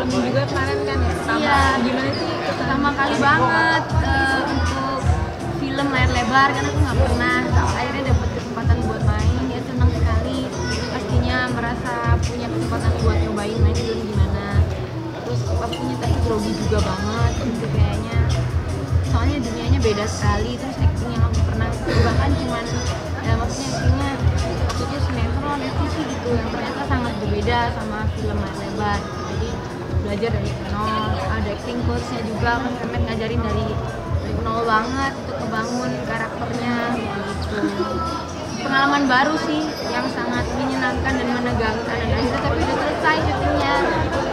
film juga kemarin kan ya pertama Iya. gimana sih pertama kali banget eh, untuk film layar lebar karena aku nggak pernah. Akhirnya dapat kesempatan buat main ya senang sekali. Pastinya merasa punya kesempatan buat nyobain main film gimana. Terus pastinya tadi grogi juga banget gitu kayaknya. Soalnya dunianya beda sekali terus acting yang aku pernah bahkan cuman ya maksudnya actingnya maksudnya sinetron FTV gitu yang ternyata sangat berbeda sama film layar lebar belajar dari nol. Ada acting coachnya juga kan Kemet ngajarin dari nol banget untuk ngebangun karakternya gitu. Pengalaman baru sih yang sangat menyenangkan dan menegangkan. Dan akhirnya tapi udah selesai syutingnya.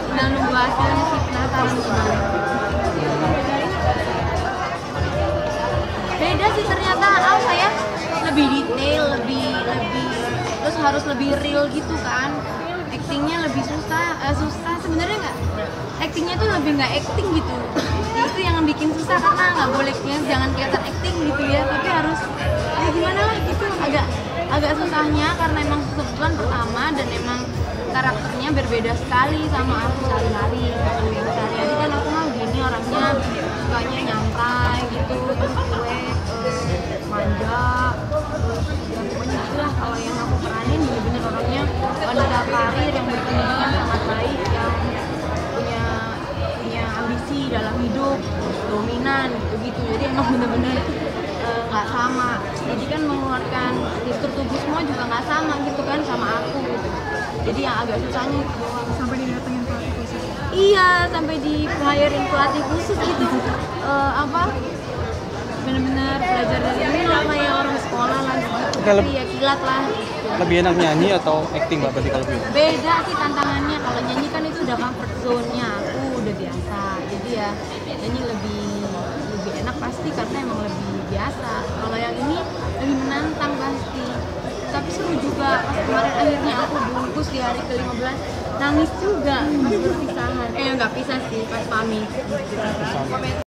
Tinggal nunggu hasilnya sih penasaran gimana beda sih ternyata apa ya lebih detail lebih lebih terus harus lebih real gitu kan actingnya lebih susah eh, susah sebenarnya nggak? Actingnya tuh lebih nggak acting gitu. Itu yang bikin susah karena nggak boleh ya, jangan kelihatan acting gitu ya. Tapi harus ya gimana lah gitu. Agak agak susahnya karena emang kebetulan pertama dan emang karakternya berbeda sekali sama aku sehari-hari sehari-hari. Kan aku mah gini orangnya sukanya nyantai gitu terus eh, manja. Ya pokoknya itulah kalau yang aku orangnya wanita karir yang berpendidikan sangat baik yang punya punya ambisi dalam hidup dominan gitu gitu jadi emang bener-bener eh, nggak sama jadi kan mengeluarkan gestur tubuh semua juga nggak sama gitu kan sama aku gitu jadi yang agak susahnya sampai didatengin pelatih khusus Iya, sampai di hiring pelatih khusus gitu. Eh, apa? Bener-bener belajar dari nol lah ya orang sekolah lah gitu. Tapi leb- ya kilat lah. Lebih enak nyanyi atau acting mbak berarti kalau film? Beda sih tantangannya. Kalau nyanyi kan itu udah comfort zone-nya. Aku udah biasa. Jadi ya nyanyi lebih lebih enak pasti karena emang lebih biasa. Kalau yang ini lebih menantang pasti. Tapi seru juga pas kemarin akhirnya aku bungkus di hari ke-15 nangis juga pas perpisahan. Eh nggak pisah sih pas pamit.